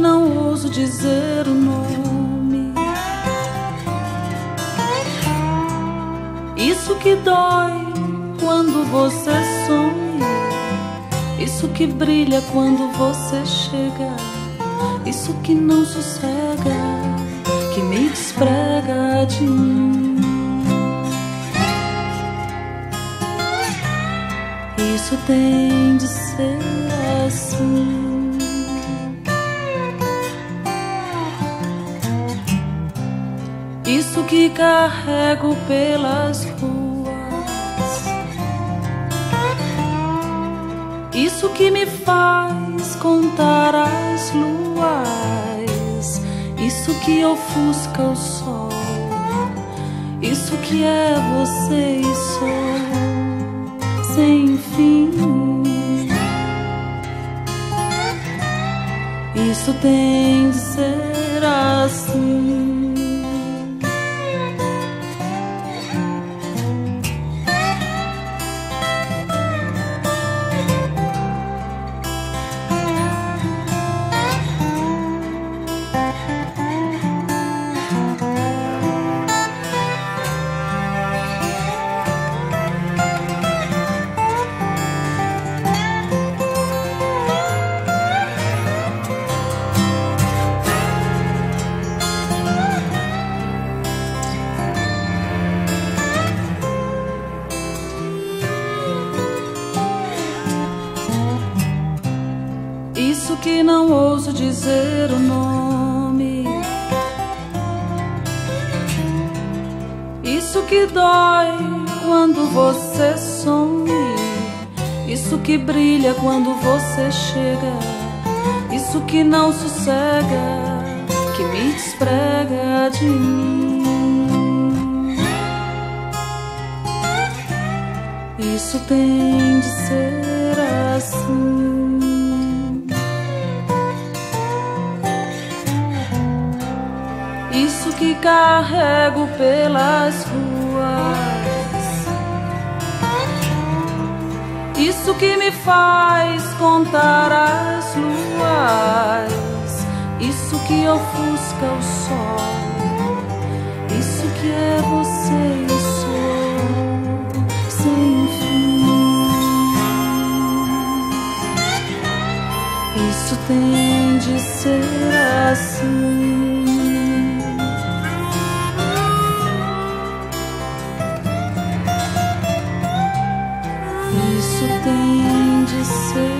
não ouso dizer o nome. Isso que dói quando você sonha. Isso que brilha quando você chega. Isso que não sossega, que me desprega de mim. Isso tem de ser assim. Isso que carrego pelas ruas, isso que me faz contar as luas, isso que ofusca o sol, isso que é você e sou sem fim. Isso tem de ser assim. Isso que não ouso dizer o nome. Isso que dói quando você some. Isso que brilha quando você chega. Isso que não sossega, que me desprega de mim. Isso tem de ser assim. Que carrego pelas ruas, isso que me faz contar as luas, isso que ofusca o sol, isso que é você e sou sem fim. Isso tem de ser assim. Isso tem de ser.